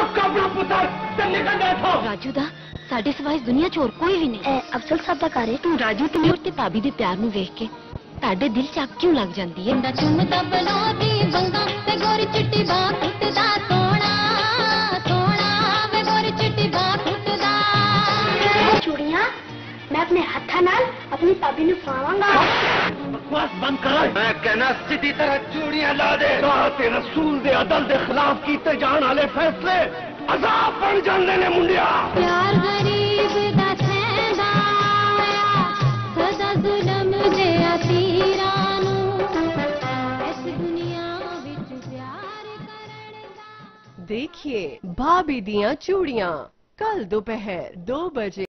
ਚੁੱਕ ਆਪਣਾ ਪੁੱਤਰ ਤੇ ਨਿਕਲ ਜਾ ਇੱਥੋਂ ਰਾਜੂ ਦਾ ਸਾਡੇ ਸਿਵਾਏ ਇਸ ਦੁਨੀਆ 'ਚ ਹੋਰ ਕੋਈ ਵੀ ਨਹੀਂ ਅਫਸਲ ਸਾਹਿਬ ਦਾ ਘਰ ਹੈ ਤੂੰ ਰਾਜੂ ਤੇ ਹੋਰ ਤੇ ਭਾਬੀ ਦੇ ਪਿਆਰ ਨੂੰ ਵੇਖ ਕੇ ਤੁਹਾਡੇ ਦਿਲ 'ਚ ਅੱਗ ਕਿਉਂ ਲੱਗ ਜਾਂਦੀ ਹੈ ਦਾ ਚੁੰਮਦਾ ਬਲੋਦੀ ਬੰਗਾ ਤੇ ਗੋਰੀ ਚਿੱਟੀ ਬਾਹ ਕੁੱਟਦਾ ਸੋਣਾ ਸੋਣਾ ਵੇ ਗੋਰੀ ਚਿੱਟੀ ਬਾਹ ਕੁੱਟਦਾ ਚੂੜੀਆਂ ਮੈਂ ਆਪਣੇ ਹੱਥਾਂ ਨਾਲ ਆਪਣੀ ਭਾਬੀ ਨੂੰ ਪਾਵਾਂਗਾ बकवास बंद करो मैं कहना सिटी तरह चूड़ियाँ ला दे। राहत रसूल दे अदल दे खिलाफ कीते जान वाले फैसले अजाब बन जाने ने मुंडिया। प्यार गरीब देखिए भाभी दिया चूड़ियाँ कल दोपहर दो बजे।